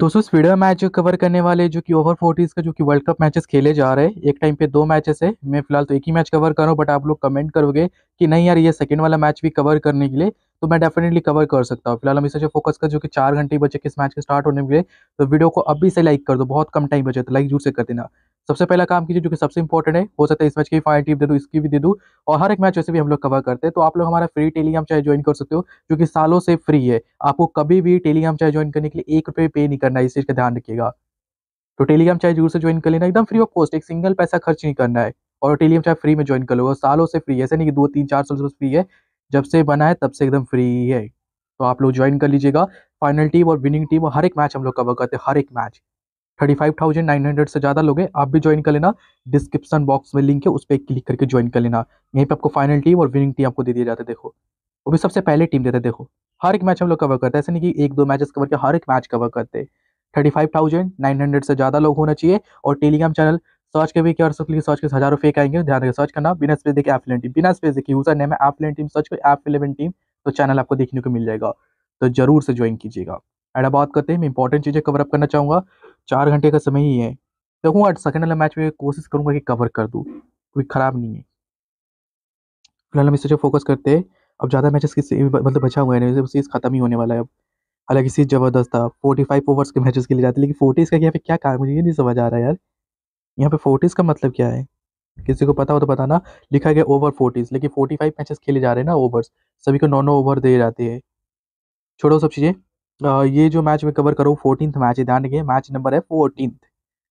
दोस्तों, Sweden match cover करने वाले जो कि ओवर फोर्टीज़ का जो कि वर्ल्ड कप मैचेस खेले जा रहे हैं, एक टाइम पे दो मैचेस है। मैं फ़िलहाल तो एक ही मैच कवर कर रहा हूँ बट आप लोग कमेंट करोगे कि नहीं यार, ये सेकंड वाला मैच भी कवर करने के लिए तो मैं डेफिनेटली कवर कर सकता हूँ। फ़िलहाल हम इसे फोकस कर जो कि चार घंटे बचे किस मैच के स्टार्ट होने के लिए तो वीडियो को अभी से लाइक कर दो, बहुत कम टाइम बचे तो लाइक ज़रूर से कर देना। सबसे पहला काम कीजिए, जो कि सबसे इंपॉर्टेंट है, हो सकता है इस मैच की फाइनल टीम दे दो, इसकी भी दे दूँ, और हर एक मैच वैसे भी हम लोग कवर करते हैं। तो आप लोग हमारा फ्री टेलीग्राम चाहे ज्वाइन कर सकते हो, जो कि सालों से फ्री है। आपको कभी भी टेलीग्राम चाहे ज्वाइन करने के लिए एक रुपये पे नहीं करना है, इस चीज़ का ध्यान रखिएगा। तो टेलीग्राम चाहे ज़रूर से ज्वाइन कर लेना, एकदम फ्री ऑफ़ कॉस्ट एक सिंगल पैसा खर्च नहीं करना है, और टेलीग्राम चाहे फ्री में ज्वाइन कर लो सालों से फ्री है। ऐसे नहीं कि दो, तीन, चार साल से फ्री है, जब से बना है तब से एकदम फ्री है। तो आप लोग ज्वाइन कर लीजिएगा। फाइनल टीम और विनिंग टीम और हर एक मैच हम लोग कवर करते हैं, हर एक match thirty five thousand nine hundred से ज़्यादा लोग हैं। आप भी ज्वाइन कर लेना। डिस्क्रिप्शन बॉक्स में लिंक है, उस पर क्लिक करके ज्वाइन कर लेना। यहीं पे आपको फाइनल टीम और विनिंग टीम आपको दे दिए जाते देखो। वो भी सबसे पहले टीम देते देखो। हर एक मैच हम लोग कवर करते हैं। ऐसे नहीं कि एक दो मैचेस कवर के हर एक मैच कवर करते हैं। Thirty five thousand nine hundred से ज़्यादा लोग होना चाहिए। और टेलीग्राम चैनल सर्च के भी कर सकते सर्च के हज़ारों फेक आएँगे। ध्यान रखिए सर्च करना। बिना स्पेस देखिए एफलेन टीम बिना स्पेस देखिए यूज़र नेम है टीम सर्च करो एफ़ इलेवन टीम तो चैनल आपको देखने को मिल जाएगा। तो ज़रूर से ज्वाइन कीजिएगा। एंड बात करते हैं, मैं इंपॉर्टेंट चीज़ें कवर अप करना चाहूँगा। चार घंटे का समय ही है। देखूँगा, सेकंड वाला मैच में कोशिश करूँगा कि कवर कर दूँ कोई ख़राब नहीं है। फ़िलहाल हम इस चीज़ फोकस करते हैं। अब ज़्यादा मैचेस की मतलब बचा हुआ है सीरीज़ खत्म ही होने वाला है अब। हालाँकि सीरीज़ ज़बरदस्त था फोर्टी फाइव ओवर्स के मैचेस खेले जाते लेकिन फोर्टीज़ का यहाँ पे क्या काम मुझे ये नहीं समझ आ रहा है यार। यहाँ पे फोर्टीज़ का मतलब क्या है? किसी को पता हो तो बताना। लिखा गया ओवर फोर्टीज़ लेकिन फोर्टी फाइव मैचेस खेले जा रहे हैं ना ओवर्स सभी को नौ नौ ओवर दिए जाते हैं। छोड़ो सब चीज़ें। ये जो मैच मैं कवर करूँ फोर्टीन मैच है, ध्यान रखिए, मैच नंबर है फोर्टीन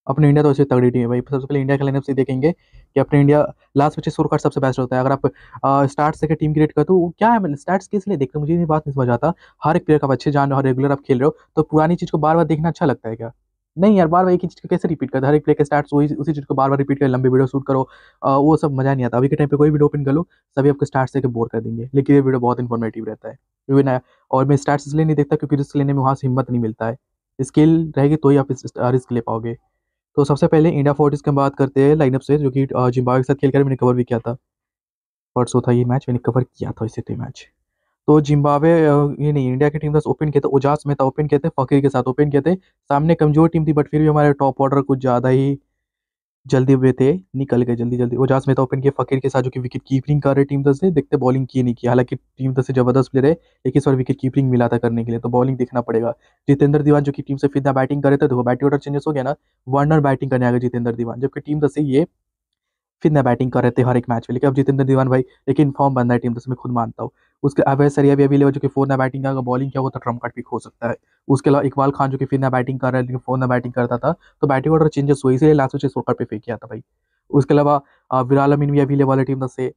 अपने इंडिया तो ऐसे तगड़ी टीम है भाई, सबसे पहले इंडिया के लाइनअप से देखेंगे कि अपने India last match score card सबसे बेस्ट होता है। अगर आप स्टार्ट से टीम क्रिएट कर तो क्या है स्टार्ट किस लिए देखते मुझे ये बात नहीं समझ आता। हर एक प्लेयर का अच्छे जान रहे हो रेगुलर आप खेल रहे हो तो पुरानी चीज़ को बार बार देखना अच्छा लगता है क्या? नहीं यार बार बार एक ही चीज़ को कैसे रिपीट करते हर एक प्ले के स्टार्ट वही उसी चीज़ को बार बार रिपीट कर लंबी वीडियो शूट करो आ, वो सब मज़ा नहीं आता। अभी के टाइम पे कोई वीडियो ओपन कर लो सभी आपको स्टार्ट से बोर कर देंगे। लेकिन ये वीडियो बहुत इन्फॉर्मेटिव रहता है। क्योंकि ना और मैं स्टार्ट इसलिए नहीं देखता क्योंकि रिस्क लेने में वहाँ से हिम्मत नहीं मिलता है। स्किल रहेगी तो ही आप रिस्क ले पाओगे। तो सबसे पहले इंडिया फोर्टिस की बात करते हैं लाइनअप से जो कि जिम्बाब्वे के साथ खेल कर मैंने कवर भी किया था। परसों था ये मैच मैंने कवर किया था इसे मैच तो जिम्बाब्वे ये नहीं, इंडिया की टीम बस ओपन किए थे, उजास में था ओपन किए थे, फकीर के साथ ओपन किए थे। सामने कमज़ोर टीम थी बट फिर भी हमारे टॉप ऑर्डर कुछ ज़्यादा ही जल्दी हुए थे, निकल गए जल्दी जल्दी। उजास में था ओपन किए फकीर के साथ जो कि विकेट कीपिंग कर रहे टीम दस से, देखते बॉलिंग की नहीं की हालाँकि टीम दस से ज़बरदस्त प्लेयर है, एक इस बार विकेट कीपिंग मिला था करने के लिए तो बॉलिंग देखना पड़ेगा। जितेंद्र दीवान जो कि टीम से फिर बैटिंग करे थे देखो बैटिंग ऑर्डर चेंजेस हो गया ना वर्नर बैटिंग करने आ गया जितेंद्र दीवान, जबकि टीम दस से ये फिर नया बैटिंग कर रहे थे हर एक मैच में। लेकिन अब जितेंद्र दीवान भाई लेकिन फॉर्म बन रहा है टीम दस में, खुद मानता हूँ। उसके अवैध सरिया भी अभी जो कि फोर नया बैटिंग का बॉलिंग क्या होता ट्रंप कार्ड पिक हो सकता है। उसके अलावा इकबाल खान, जो कि फिर ना बैटिंग कर रहा है, लेकिन फोर नया बैटिंग करता था तो बैटिंग ऑर्डर चेंजेस हुए इसलिए लास्ट में स्कोर पे फेंक किया था भाई। उसके अलावा विराल अमीन भी अवेलेबल है टीम से।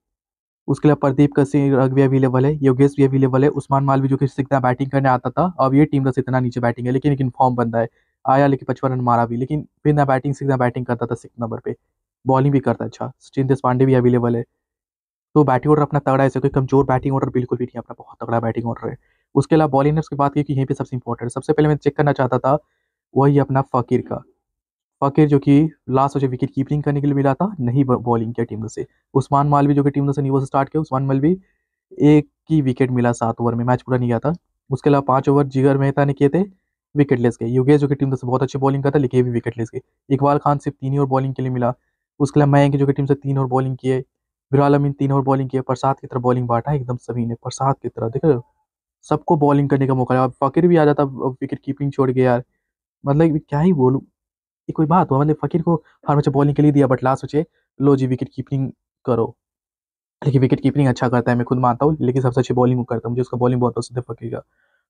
उसके अलावा प्रदीप कसिंग भी अवेलेबल है, योगेश भी अवेलेबल है, उस्मान मालवी, जो कि इतना बैटिंग करने आता था, अब ये टीम दस इतना नीचे बैटिंग है, लेकिन फॉर्म बंदा है। आया लेकिन पचपन रन मारा भी, लेकिन फिर ना बैटिंग सीखना बैटिंग करता था सिक्स नंबर पे। बॉलिंग भी करता अच्छा। सचिन देश पांडे भी अवेलेबल है। तो बैटिंग ऑर्डर अपना तगड़ा है कोई कमज़ोर बैटिंग ऑर्डर बिल्कुल भी नहीं अपना बहुत तगड़ा बैटिंग ऑर्डर है। उसके अलावा बॉलिंग की बात की कि यहीं पे सबसे इंपॉर्टेंट सबसे पहले मैं चेक करना चाहता था, वही अपना फकीर का। फकीर जो कि लास्ट मुझे विकेट कीपिंग करने के लिए मिला था, नहीं बॉलिंग किया टीम से। उस्मान मालवी जो कि टीम से न्यू से स्टार्ट किया उस्मान मालवी। एक ही विकेट मिला सात ओवर में मैच पूरा नहीं गया था। उसके अलावा पाँच ओवर जिगर मेहता ने किए थे विकेट लेस गए योगेश जो कि टीम से बहुत अच्छी बॉलिंग करता लेकिन भी विकेट लेस गए इकबाल खान सिर्फ़ तीन ही ओवर बॉलिंग के लिए मिला। उसके अलावा मयंक जो कि टीम से तीन ओवर बॉलिंग किए। विराल अमीन तीन ओवर बॉलिंग किए प्रसाद की तरफ़ बॉलिंग बांटा, एकदम सभी ने। प्रसाद की तरह, देख रहे सबको बॉलिंग करने का मौका फकीर भी आ जाता विकेट कीपिंग छोड़ के यार। मतलब क्या ही बोलूँ? ये कोई बात हुआ मतलब फकीर को हर मैच बॉलिंग के लिए दिया, बट लास्ट सोचे लो जी, विकेट कीपिंग करो। लेकिन विकेट कीपिंग अच्छा करता है, मैं खुद मानता हूँ, लेकिन सबसे अच्छी बॉलिंग करता हूँ। मुझे उसका बॉलिंग बहुत पसंद है फकीर का।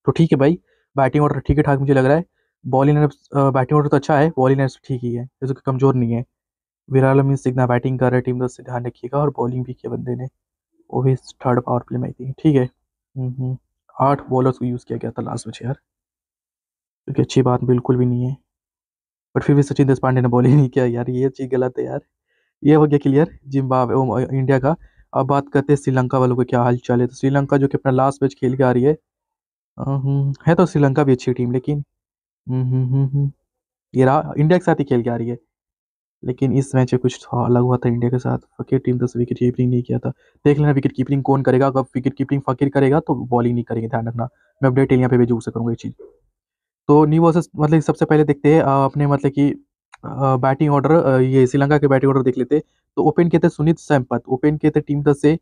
तो ठीक है भाई, बैटिंग ऑर्डर ठीक है ठाक मुझे लग रहा है। बॉलिंग, बैटिंग ऑर्डर तो अच्छा है, बॉलिंग ठीक ही है, जैसे कमज़ोर नहीं है। विराल अमीन सिग्ना बैटिंग कर रहे टीम दोस्त ध्यान रखिएगा और बॉलिंग भी किया बंदे ने। वो भी थर्ड पावर प्ले में आई थी। ठीक है। आठ बॉलर्स को यूज़ किया गया था लास्ट मैच यार। क्योंकि अच्छी बात बिल्कुल भी नहीं है। बट फिर भी सचिन देश पांडे ने बॉलिंग नहीं किया यार। ये चीज़ गलत है यार। ये हो गया क्लियर जिम्बाब इंडिया का। अब बात करते हैं श्रीलंका वालों का क्या हाल चाल है। तो श्रीलंका जो कि अपना लास्ट मैच खेल के आ रही है। है तो श्रीलंका भी अच्छी टीम लेकिन ये रहा, इंडिया के साथ ही खेल के आ रही है। लेकिन इस मैच में कुछ अलग हुआ था इंडिया के साथ। फकीर टीम दस विकेट कीपिंग नहीं किया था। देख लेना विकेट कीपिंग कौन करेगा। अगर विकेट कीपिंग फकीर करेगा तो बॉलिंग नहीं करेंगे, ध्यान रखना। मैं अपडेट यहाँ पे भी ज़रूर से करूँगा ये चीज़। तो न्यू वर्सेस मतलब सबसे पहले देखते हैं अपने मतलब कि बैटिंग ऑर्डर ये श्रीलंका के बैटिंग ऑर्डर देख लेते तो ओपन किए थे सुनीत सैमपत ओपन किए थे टीम दस से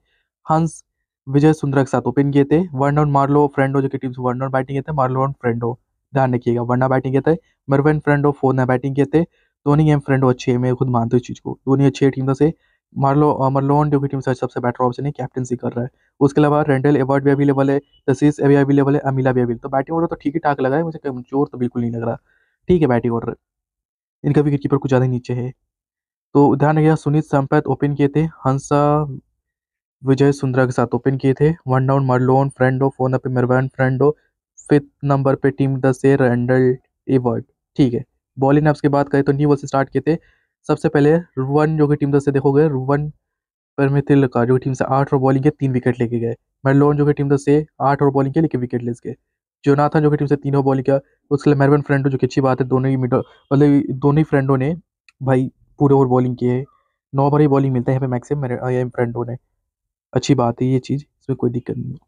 हंस विजय सुंदर के साथ। ओपन किए थे वन डाउन मार्लो फ्रेंडो जो कि टीम से वन डाउन बैटिंग किए थे मार्लो और फ्रेंडो ध्यान रखिएगा डाउन बैटिंग किए थे मरवन फ्रेंडो फोर ने बैटिंग किए थे। दोनों गेम फ्रेंडो अच्छे मैं खुद मानता हूँ इस चीज़ को। दोनों अच्छी टीम से। मार्लो मरलोन जो कि टीम से सबसे बेटर ऑप्शन है कैप्टनसी कर रहा है। उसके अलावा रेंडल एवर्ड भी अवेलेबल है तसीस अभी अवेलेबल है अमीला भी अवेलेबल तो बैटिंग ऑर्डर तो ठीक ही ठाक लगा है, मुझे कमज़ोर तो बिल्कुल नहीं लग रहा। ठीक है बैटिंग ऑर्डर इनका विकेट कीपर कुछ ज़्यादा नीचे है। तो ध्यान रखिएगा, सुनीत संपैत ओपन किए थे, हंसा विजय सुंदरा के साथ ओपन किए थे। वन डाउन मरलोन फ्रेंडो फ़ोन पे मेरवान फ्रेंडो फिफ्थ नंबर पे टीम द से रेंडल एवर्ड ठीक है। बॉलिंग एप्स की बात करें तो न्यू बॉल से स्टार्ट किए थे। सबसे पहले रुवन जो कि टीम दस से देखोगे रुवन पर मिथिल का जो टीम से आठ ओवर बॉलिंग के तीन विकेट लेके गए। मेरलोन जो कि टीम दस से आठ ओवर बॉलिंग के लेके विकेट ले गए जोनाथन जो कि टीम से तीन ओवर बॉलिंग किया। उसके लिए मेरवन फ्रेंडो जो कि अच्छी बात है दोनों ही मिडल मतलब दोनों ही फ्रेंडों ने भाई पूरे ओवर बॉलिंग किए नौ ओवर ही बॉलिंग मिलता है यहाँ पे मैक्सिमम मेरे फ्रेंडों ने अच्छी बात है ये चीज़ इसमें कोई दिक्कत नहीं है।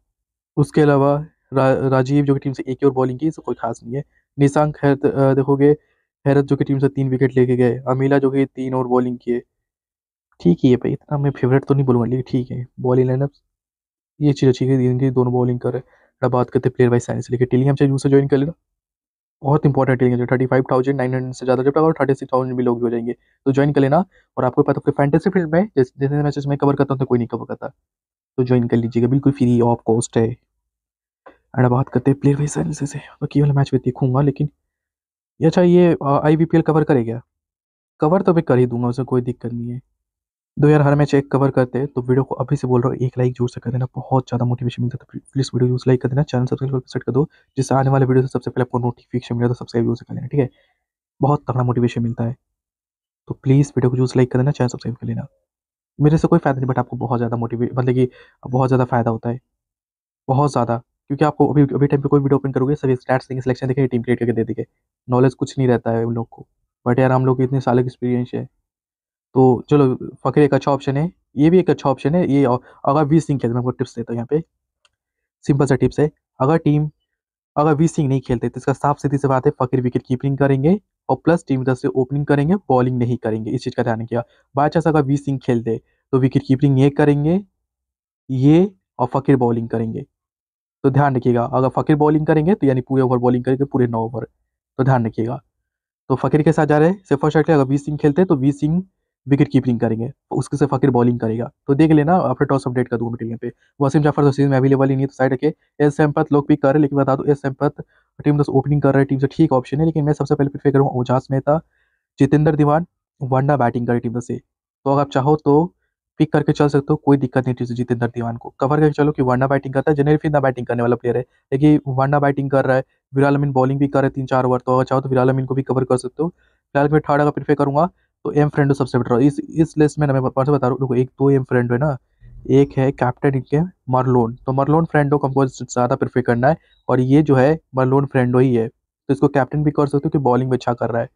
उसके अलावा रा, राजीव जो कि टीम से एक ही और बॉलिंग की इससे कोई खास नहीं है। निशांक है देखोगे हैरत जो कि टीम से तीन विकेट लेके गए, अमीला जो कि तीन और बॉलिंग किए। ठीक ही है भाई, इतना मैं फेवरेट तो नहीं बोलूँगा, लेकिन ठीक है बॉलिंग लाइनअप ये चीज़ अच्छी है इनकी दोनों बॉलिंग कर रहे बात करते प्लेयर वाइज साइंस लेकिन टिलियम से ज्वाइन कर लेना। बहुत इंपॉर्टेंट टिलियम जो thirty five thousand nine hundred से ज़्यादा, जब तक थर्टी सिक्स थाउज़ेंड भी लोग हो जाएँगे तो ज्वाइन कर लेना। और आपको पता है फैंटेसी फ़ील्ड में, जैसे मैचेस में कवर करता हूँ तो कोई नहीं कवर करता। तो ज्वाइन कर लीजिएगा, बिल्कुल फ्री ऑफ़ कॉस्ट है। एंड बात करते हैं प्लेयर वाइज एनालिसिस से बाकी वाला मैच में देखूँगा, लेकिन ये अच्छा ये I B P L cover करेगा? कवर तो मैं कर ही दूँगा, उसमें कोई दिक्कत नहीं है। दो यार, हर मैच एक कवर करते हैं तो वीडियो को अभी से बोल रहा हूँ, एक लाइक ज़ोर से कर देना, बहुत ज़्यादा मोटिवेशन मिलता है तो प्लीज़ वीडियो लाइक कर देना चैनल सब्सक्राइब कर सेट कर दो, जिससे आने वाले वीडियो से सबसे पहले आपको नोटिफिकेशन मिला तो सब्सक्राइब यूज़ कर लेना, ठीक है? बहुत तगड़ा मोटिवेशन मिलता है। तो प्लीज़ वीडियो को यूज़ लाइक कर देना चैनल सब्सक्राइब कर लेना। मेरे से कोई फ़ायदा नहीं बट आपको बहुत ज़्यादा मोटिवेट मतलब कि बहुत ज़्यादा फ़ायदा होता है। बहुत ज़्यादा। क्योंकि आपको अभी अभी टाइम पे कोई वीडियो ओपन करोगे, सभी स्टैट्स देंगे सिलेक्शन देखेंगे टीम क्रिएट करके दे देंगे। नॉलेज कुछ नहीं रहता है उन लोग को। बट यार, हम लोग इतने साल का एक्सपीरियंस है। तो चलो, फ़कीर एक अच्छा ऑप्शन है। ये भी एक अच्छा ऑप्शन है। ये अगर वी सिंह खेलते मैं आपको टिप्स देता हूँ यहाँ पे। सिंपल सा टिप्स है। अगर टीम अगर वी सिंह नहीं खेलते तो इसका साफ़ सीधी से बात है, फ़कीर विकेट कीपिंग करेंगे और प्लस टीम दस से ओपनिंग करेंगे बॉलिंग नहीं करेंगे। इस चीज़ का ध्यान किया बाई चांस अगर वी सिंह खेलते तो विकेट कीपिंग ये करेंगे, ये और फ़कीर बॉलिंग करेंगे। तो ध्यान रखिएगा, अगर फ़कीर बॉलिंग करेंगे तो यानी पूरे ओवर बॉलिंग करेंगे, पूरे नौ ओवर तो ध्यान रखिएगा। तो फ़कीर के साथ जा रहे हैं सिफर शर्ट अगर वी सिंह खेलते हैं तो वी सिंह विकेट कीपिंग करेंगे तो उसके से फ़कीर बॉलिंग करेगा। तो देख लेना आफ्टर टॉस अपडेट कर दूँगा टीम पे वसीम जाफ़र तो सीज़न में अवेलेबल ही नहीं तो साइड रखे। एस एम्पत लोग पिक कर रहे हैं, लेकिन बता दो एस एम्पत टीम दस ओपनिंग कर रहे हैं टीम से ठीक ऑप्शन है, लेकिन मैं सबसे पहले प्रीफर करूँगा ओजास मेहता, जितेंद्र दीवान, वंडा बैटिंग करे टीम से। तो अगर आप चाहो तो पिक करके चल सकते हो, कोई दिक्कत नहीं थी जितेंद्र दीवान को। कवर करके चलो कि वंडा बैटिंग करता है जनरल फिर ना बैटिंग करने वाला प्लेयर है। लेकिन वंडा बैटिंग कर रहा है, विराल अमीन बॉलिंग भी कर रहे तीन चार ओवर तो अगर चाहो तो विराल अमीन को भी कवर कर सकते हो। फ़िलहाल मैं थर्ड अगर प्रीफर करूँगा तो एम फ्रेंडो सबसे बेटर इस इस लिस्ट में मैं बता रहा हूँ एक दो एम फ्रेंड है ना, एक है कैप्टन इनके मरलोन तो मरलोन फ्रेंडो को हमको ज़्यादा प्रीफर करना है, और ये जो है मरलोन फ्रेंडो ही है। तो इसको कैप्टन भी कर सकते हो कि बॉलिंग में अच्छा कर रहा है।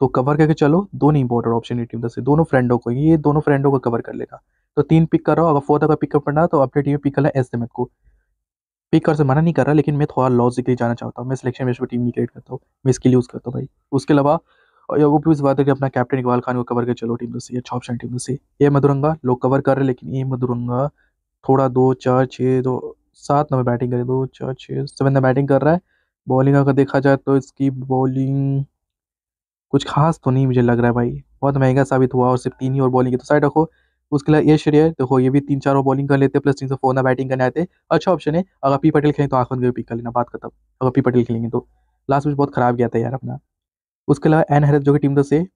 तो कवर करके चलो, दोनों इंपॉर्टेंट ऑप्शन टीम से, दोनों फ्रेंडों को, ये दोनों फ्रेंडों को कवर कर लेना तो तीन पिक कर रहा हूँ अगर फोर्थ अगर पिकअप करना तो अपने टीम में पिक करना एस को। पिक कर से मना नहीं कर रहा, लेकिन मैं थोड़ा लॉजिकली जाना चाहता हूँ। मैं सिलेक्शन में टीम नहीं क्रिएट करता हूँ, मैं इसके लिए यूज़ करता हूँ भाई। उसके अलावा, और वो भी इस बात है कि अपना कैप्टन इकबाल खान को कवर कर चलो टीम से अच्छा ऑप्शन टीम से। ये मधुरंगा, लोग कवर कर रहे लेकिन ये मधुरंगा थोड़ा दो, चार छः दो, सात नंबर बैटिंग करे दो, चार छः सेवन नंबर बैटिंग कर रहा है। बॉलिंग अगर देखा जाए तो इसकी बॉलिंग कुछ खास तो नहीं मुझे लग रहा है भाई। बहुत महँगा साबित हुआ और सिर्फ़ तीन ही और बॉलिंग की तो साइड रखो। उसके लिए ये श्रेय, देखो ये भी तीन चार और बॉलिंग कर लेते प्लस तीन सौ फोर बैटिंग करने आते। अच्छा ऑप्शन है, अगर पी पटेल खेलें तो आखिर में पिक कर लेना, बात खत्म। अगर पी पटेल खेलेंगे तो। लास्ट में बहुत खराब गया था यार अपना। उसके अलावा एन हैरत जो कि टीम दस से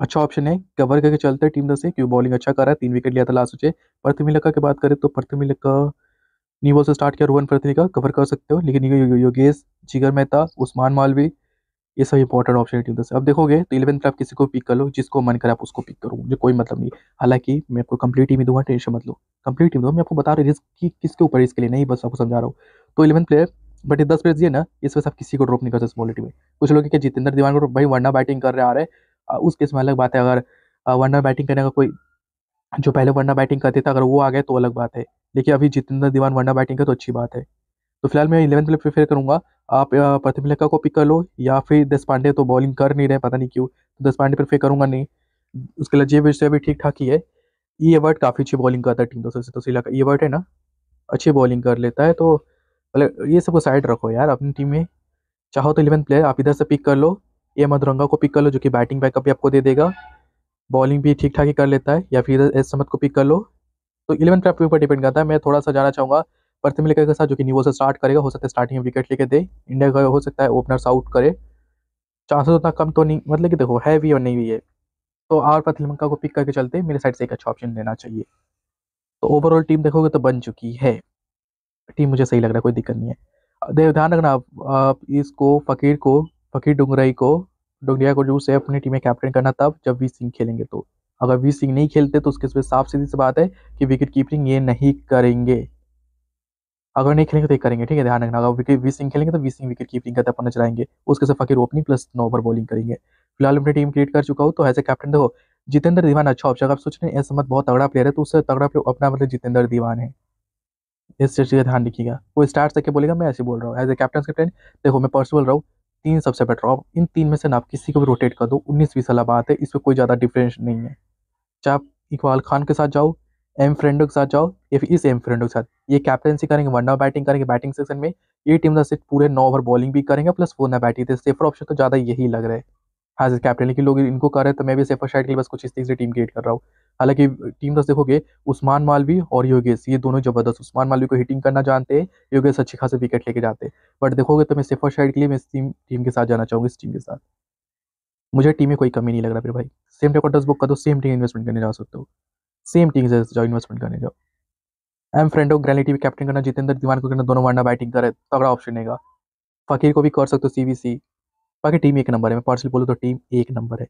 अच्छा ऑप्शन है कवर करके चलते हैं टीम दस से, क्योंकि बॉलिंग अच्छा कर रहा है, तीन विकेट लिया था लास्ट से। प्रथमिलका की बात करें तो प्रथमिलका नीवो से स्टार्ट किया, रोहन प्रथमिका कवर कर सकते हो, लेकिन योगेश, जिगर मेहता, उस्मान मालवी ये सब इंपॉर्टेंट ऑप्शन है अब देखोगे तो इलेवन आप किसी को पिक कर लो, जिसको मन करे आप उसको पिक करो, मुझे कोई मतलब नहीं। हालाँकि मैं आपको कंप्लीट टीम दूँगा टेंशन मत लो। कंप्लीट टीम दूँगा, मैं आपको बता रहा हूँ रिस्क किसके ऊपर इसके लिए, नहीं, बस आपको समझा रहा हूँ। तो इलेवन प्लेयर बट ये दस प्लेयर दिए ना, इस वजह आप किसी को ड्रॉप नहीं कर सकते स्मॉल टीम में। कुछ लोग क्या जितेंद्र दीवान को, भाई वरना बैटिंग कर रहे आ रहे उस केस में अलग बात है, अगर वरना बैटिंग करने का कोई, जो पहले वरना बैटिंग करते थे, अगर वो आ गए तो अलग बात है। लेकिन अभी जितेंद्र दीवान वरना बैटिंग का तो अच्छी बात है। तो फ़िलहाल मैं इलेवन प्लेयर प्रेफर करूँगा आप प्रतिम लेखा को पिक कर लो या फिर दस पांडे तो बॉलिंग कर नहीं रहे, पता नहीं क्यों। तो दस पांडे पर फिर करूँगा नहीं। उसके लिए जे से भी ठीक ठाक ही है। ये वर्ड काफ़ी अच्छी बॉलिंग करता है टीम दोस्तों से। तो श्रीलंका ये वर्ड है ना? अच्छी बॉलिंग कर लेता है तो मतलब ये सबको साइड रखो यार अपनी टीम में। चाहो तो इलेवन प्लेयर आप इधर से पिक कर लो। ये मधुरंगा को पिक कर लो, जो कि बैटिंग बैकअप भी आपको दे देगा। बॉलिंग भी ठीक ठाक ही कर लेता है, या फिर एस समत को पिक कर लो। तो इलेवन प्लेयर के ऊपर डिपेंड करता है। मैं थोड़ा सा जाना चाहूँगा प्रथम लेकर के साथ, जो कि न्यूवो से स्टार्ट करेगा, हो सकता है स्टार्टिंग में विकेट लेके दे इंडिया का हो सकता है ओपनर्स आउट करे। चांसेस उतना कम तो नहीं मतलब कि देखो है भी और नहीं भी है। तो आर प्रतिलंका को पिक करके चलते, मेरे साइड से एक अच्छा ऑप्शन लेना चाहिए। तो ओवरऑल टीम देखोगे तो बन चुकी है। टीम मुझे सही लग रहा है, कोई दिक्कत नहीं है। ध्यान रखना, आप आप इसको, फ़कीर को, फ़कीर डुंगरई को, डुंगरिया को जो से अपनी टीम में कैप्टन करना तब, जब वी सिंह खेलेंगे तो। अगर वी सिंह नहीं खेलते तो उसके साफ़ सीधी सी बात है कि विकेट कीपिंग ये नहीं करेंगे। अगर नहीं खेलेंगे तो एक करेंगे, ठीक है? ध्यान रखना, अगर विकेट वी खेलेंगे तो वी विकेट कीपिंग करते अपन चलाएँगे, उसके साथ Fakhar opening plus no over bowling करेंगे। फ़िलहाल अपनी टीम क्रिएट कर चुका हूँ तो एज ए कैप्टन देखो, जितेंद्र दीवान अच्छा ऑप्शन आप सोच रहे हैं समझ बहुत तगड़ा प्लेयर है तो उससे तगड़ा प्लेयर अपना मतलब जितेंद्र दीवान है। इस चीज़ का ध्यान रखिएगा। वो स्टार्ट से बोलेगा, मैं ऐसे बोल रहा हूँ। एज ए कैप्टन कैप्टन देखो, मैं पर्स बोल रहा हूँ, तीन सबसे बेटर ऑफ़ इन तीन में से ना आप किसी को भी रोटेट कर दो, उन्नीस बीस वाला बात है, इसमें कोई ज़्यादा डिफरेंस नहीं है। चाहे आप इकबाल खान के साथ जाओ एम फ्रेंडो के साथ जाओ, या फिर इस एम फ्रेंडो के साथ। ये कैप्टनसी करेंगे वन डाउन बैटिंग करेंगे बैटिंग सेक्शन में। ये टीम सिर्फ़ पूरे नौ ओवर बॉलिंग भी करेंगे प्लस फोर ना बैटिंग सेफर ऑप्शन तो ज़्यादा यही लग रहा है। हाँ एज कैप्टन लेकिन लोग इनको कर रहे हैं तो मैं भी सेफर साइड के लिए बस कुछ इस तरीके से टीम क्रिएट कर रहा हूँ। हालाँकि टीम दस देखोगे, उस्मान मालवी और योगेश, ये दोनों ज़बरदस्त। उस्मान मालवी को हिटिंग करना जानते हैं, योगेश अच्छी खासे विकेट लेके जाते हैं। बट देखोगे तो मैं सेफर साइड के लिए मैं इस टीम टीम के साथ जाना चाहूँगी, इस टीम के साथ। मुझे टीम में कोई कमी नहीं लग रहा, फिर भाई। सेम टेकोटस बुक कर दो सेम टीम इन्वेस्टमेंट करने जा सकते हो। सेम टीम से जाओ इन्वेस्टमेंट करने जाओ एम फ्रेंडो, ग्रैनिटी भी कैप्टन करना, जितेंद्र दीवान को करना, दोनों वरना बैटिंग करे, तगड़ा ऑप्शन है फकीर को भी कर सकते हो सी बी सी बाकी टीम एक नंबर है, मैं पर्सनली बोलूँ तो टीम एक नंबर है।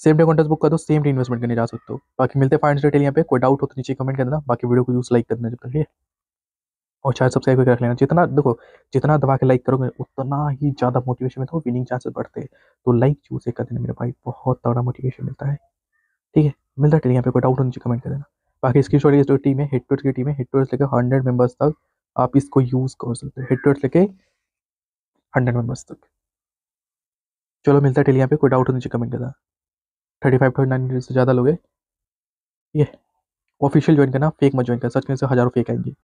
सेम डे कॉन्टेस्ट बुक कर दो सेम डे इन्वेस्टमेंट करने जा सकते हो। बाकी मिलते फाइनल डिटेल यहाँ पे, कोई डाउट हो तो नीचे कमेंट कर देना। बाकी वीडियो को यूज़ लाइक कर देना जब तक और चाहे सब्सक्राइब करके रख लेना। जितना, देखो, जितना दबा के लाइक करोगे, उतना ही ज़्यादा मोटिवेशन मिलता है विनिंग चांसेस बढ़ते हैं। तो लाइक चूज़ कर देना मेरे भाई, बहुत तगड़ा मोटिवेशन मिलता है। ठीक है, मिलता है यहाँ पे कोई डाउट होने चाहिए कमेंट कर देना। बाकी इसकी शॉर्ट जो टीम है हेड हिट की टीम है हेड टूर्स लेकर हंड्रेड मेंबर्स तक आप इसको यूज़ कर सकते हो। टूर्स लेके हंड्रेड मेंबर्स तक। चलो, मिलता है टेली यहाँ पे कोई डाउट होने चाहिए कमेंट करना थर्टी फाइव थर्टी नाइन से ज़्यादा लोग ये ऑफिशियल ज्वाइन करना फेक मत ज्वाइन करना, सच में से हज़ारों फेक आएँगे।